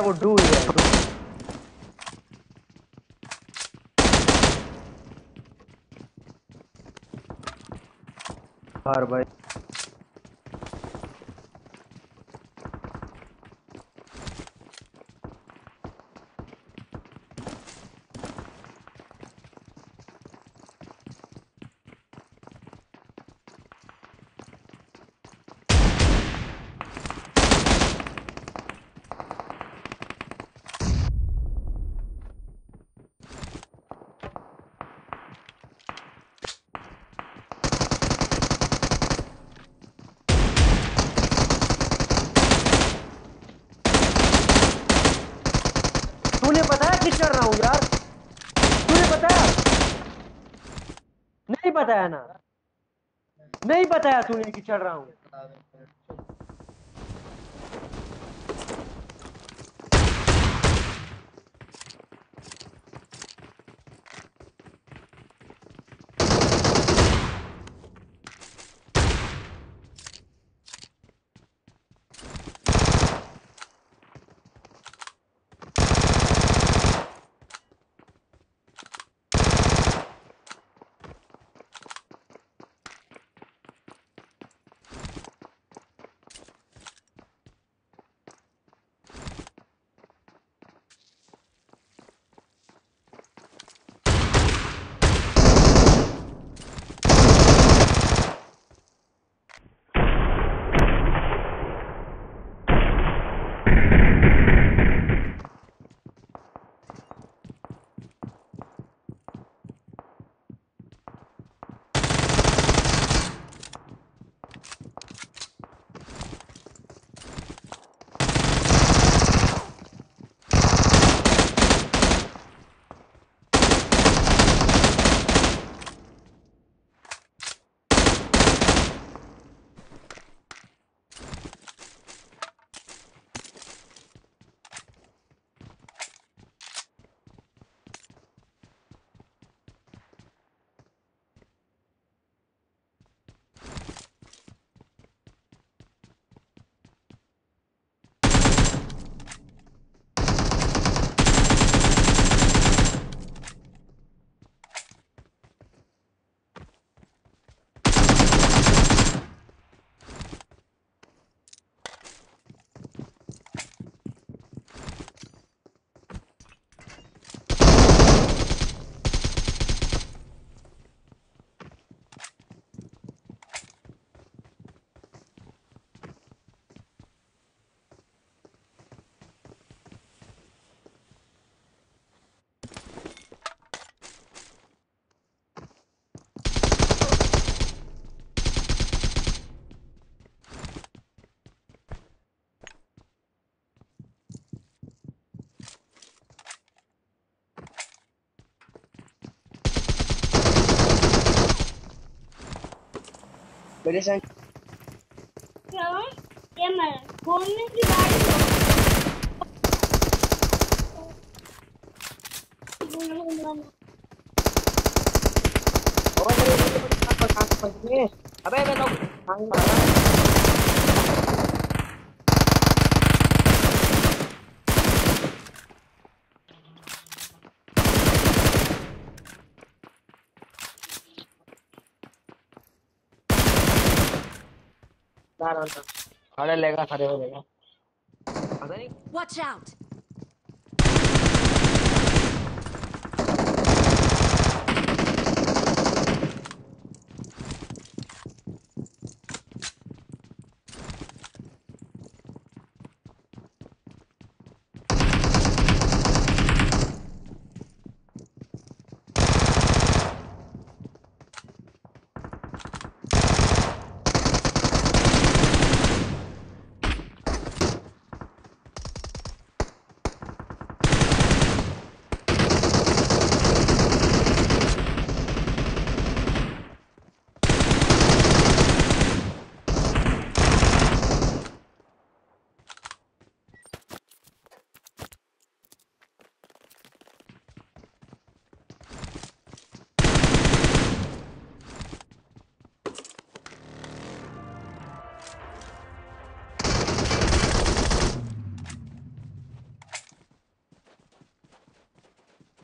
है वो do he है। डू हर भाई तूने बताया किस चढ़ रहा हूँ यार तूने बताया नहीं बताया ना। नहीं बताया तूने कि चढ़ रहा हूँ। मेरे संग क्या ये फ़ोन में की बात अबे मैं तो ना ना खड़े लेगा खड़े हो लेगा। पता नहीं। Watch out!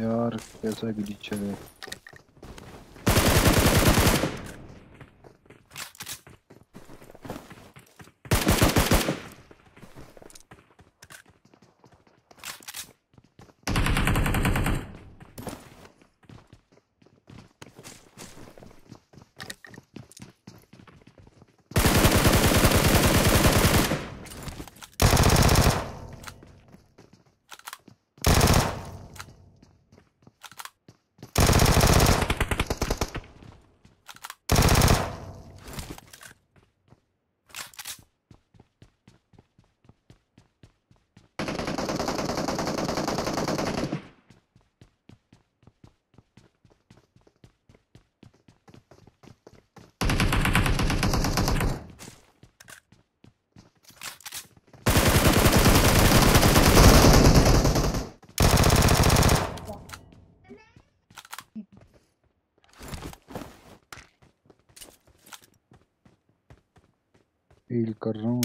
यार कैसा ग्लिच है? फील कर रहा हूँ।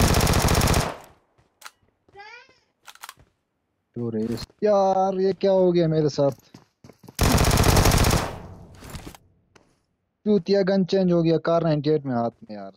तो रेस यार, ये क्या हो गया मेरे साथ? चूतिया गन चेंज हो गया कार 98 में हाथ में यार।